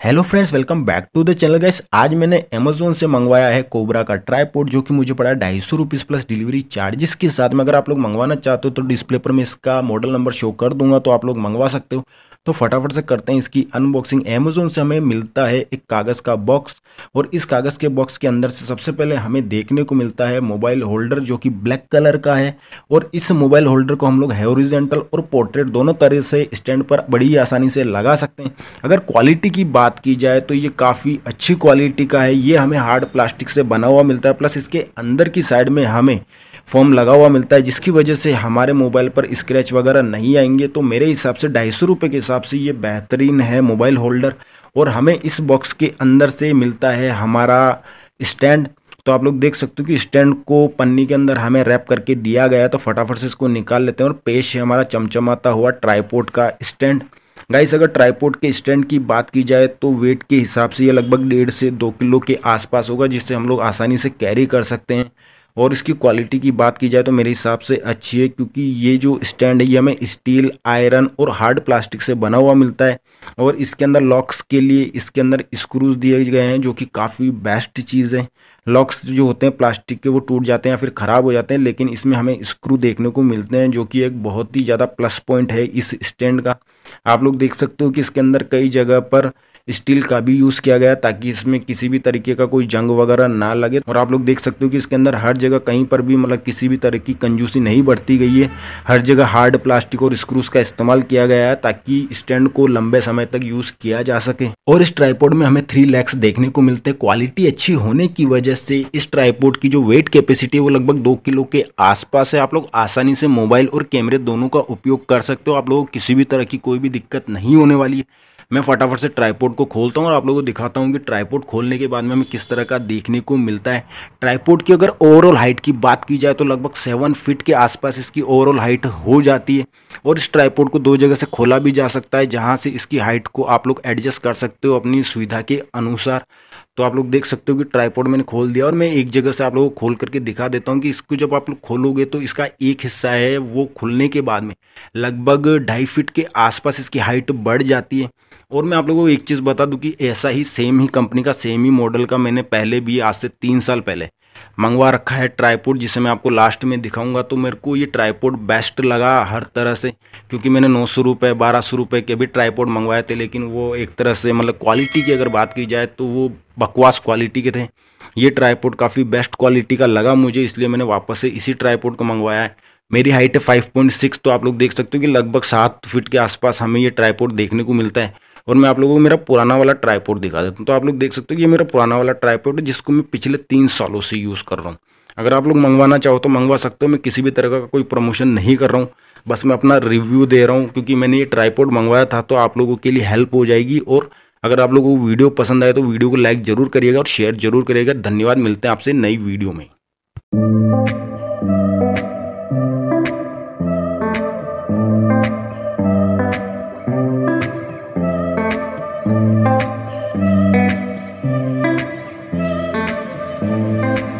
Hello friends welcome back to the channel guys आज मैंने Amazon से मंगवाया है कोबरा का ट्राईपोर्ट जो कि मुझे पड़ा है ढाई सौ रुपीज़ प्लस डिलीवरी चार्जेस के साथ। में अगर आप लोग मंगवाना चाहते हो तो डिस्प्ले पर मैं इसका मॉडल नंबर शो कर दूँगा तो आप लोग मंगवा सकते हो। तो फटाफट से करते हैं इसकी अनबॉक्सिंग अमेजोन से हमें मिलता है एक कागज़ का बॉक्स और इस कागज़ के बॉक्स के अंदर से सबसे पहले हमें देखने को मिलता है मोबाइल होल्डर जो कि ब्लैक कलर का है, और इस मोबाइल होल्डर को हम लोग हेरिजेंटल और पोर्ट्रेट दोनों तरह से स्टैंड पर बड़ी आसानी से लगा सकते हैं। अगर क्वालिटी की बात की जाए तो ये काफ़ी अच्छी क्वालिटी का है। ये हमें हार्ड प्लास्टिक से बना हुआ मिलता है प्लस इसके अंदर की साइड में हमें फॉर्म लगा हुआ मिलता है, जिसकी वजह से हमारे मोबाइल पर स्क्रैच वगैरह नहीं आएँगे। तो मेरे हिसाब से ढाई सौ रुपये के हिसाब से ये बेहतरीन है मोबाइल होल्डर और हमें इस बॉक्स के अंदर से मिलता है हमारा स्टैंड तो आप लोग देख सकते हो कि स्टैंड को पन्नी के अंदर हमें रैप करके दिया गया तो फटाफट से इसको निकाल लेते हैं और पेश है हमारा चमचमाता हुआ ट्राईपोर्ट का स्टैंड गाइस अगर ट्राईपोर्ट के स्टैंड की बात की जाए तो वेट के हिसाब से ये लगभग डेढ़ से दो किलो के आसपास होगा, जिससे हम लोग आसानी से कैरी कर सकते हैं। और इसकी क्वालिटी की बात की जाए तो मेरे हिसाब से अच्छी है, क्योंकि ये जो स्टैंड है, ये हमें स्टील आयरन और हार्ड प्लास्टिक से बना हुआ मिलता है। और इसके अंदर लॉक्स के लिए इसके अंदर स्क्रूज दिए गए हैं, जो कि काफ़ी बेस्ट चीज़ है। लॉक्स जो होते हैं प्लास्टिक के वो टूट जाते हैं या फिर ख़राब हो जाते हैं, लेकिन इसमें हमें स्क्रू देखने को मिलते हैं, जो कि एक बहुत ही ज़्यादा प्लस पॉइंट है इस स्टैंड का। आप लोग देख सकते हो कि इसके अंदर कई जगह पर स्टील का भी यूज़ किया गया ताकि इसमें किसी भी तरीके का कोई जंग वगैरह ना लगे। और आप लोग देख सकते हो कि इसके अंदर हर जगह कहीं पर भी मतलब किसी भी तरह की कंजूसी नहीं बढ़ती गई है। हर जगह हार्ड प्लास्टिक और स्क्रूज का इस्तेमाल किया गया है ताकि स्टैंड को लंबे समय तक यूज़ किया जा सके। और इस ट्राईपोर्ड में हमें थ्री लैक्स देखने को मिलते हैं। क्वालिटी अच्छी होने की वजह से इस ट्राईपोर्ड की जो वेट कैपेसिटी है वो लगभग दो किलो के आसपास है। आप लोग आसानी से मोबाइल और कैमरे दोनों का उपयोग कर सकते हो। आप लोगों को किसी भी तरह की कोई भी दिक्कत नहीं होने वाली है। मैं फटाफट से ट्राईपोर्ट को खोलता हूँ और आप लोगों को दिखाता हूँ कि ट्राईपोर्ट खोलने के बाद में हमें किस तरह का देखने को मिलता है। ट्राईपोर्ट की अगर ओवरऑल हाइट की बात की जाए तो लगभग सेवन फिट के आसपास इसकी ओवरऑल हाइट हो जाती है। और इस ट्राईपोर्ट को दो जगह से खोला भी जा सकता है, जहाँ से इसकी हाइट को आप लोग एडजस्ट कर सकते हो अपनी सुविधा के अनुसार। तो आप लोग देख सकते हो कि ट्राईपोड मैंने खोल दिया और मैं एक जगह से आप लोगों को खोल करके दिखा देता हूँ कि इसको जब आप लोग खोलोगे तो इसका एक हिस्सा है वो खुलने के बाद में। लगभग ढाई फीट के आसपास इसकी हाइट बढ़ जाती है। और मैं आप लोगों को एक चीज़ बता दूँ कि ऐसा ही सेम ही कंपनी का सेम ही मॉडल का मैंने पहले भी आज से तीन साल पहले मंगवा रखा है ट्राईपोर्ट, जिसे मैं आपको लास्ट में दिखाऊँगा। तो मेरे को ये ट्राईपोर्ट बेस्ट लगा हर तरह से, क्योंकि मैंने नौ सौ रुपये बारह सौ रुपये के भी ट्राईपोर्ट मंगवाए थे, लेकिन वो एक तरह से मतलब क्वालिटी की अगर बात की जाए तो वो बकवास क्वालिटी के थे। ये ट्राईपोर्ट काफ़ी बेस्ट क्वालिटी का लगा मुझे, इसलिए मैंने वापस से इसी ट्राईपोर्ट को मंगवाया है। मेरी हाइट है फाइव पॉइंट सिक्स तो आप लोग देख सकते हो कि लगभग सात फीट के आसपास हमें ये ट्राईपोर्ट देखने को मिलता है। और मैं आप लोगों को मेरा पुराना वाला ट्राईपोर्ट दिखा देता हूँ। तो आप लोग देख सकते हो ये मेरा पुराना वाला ट्राईपोर्ट है, जिसको मैं पिछले तीन सालों से यूज़ कर रहा हूँ। अगर आप लोग मंगवाना चाहो तो मंगवा सकते हो, मैं किसी भी तरह का कोई प्रमोशन नहीं कर रहा हूँ। बस मैं अपना रिव्यू दे रहा हूँ, क्योंकि मैंने ये ट्राईपोर्ट मंगवाया था तो आप लोगों के लिए हेल्प हो जाएगी। और अगर आप लोगों को वीडियो पसंद आए तो वीडियो को लाइक ज़रूर करिएगा और शेयर ज़रूर करिएगा। धन्यवाद, मिलते हैं आपसे नई वीडियो में। Música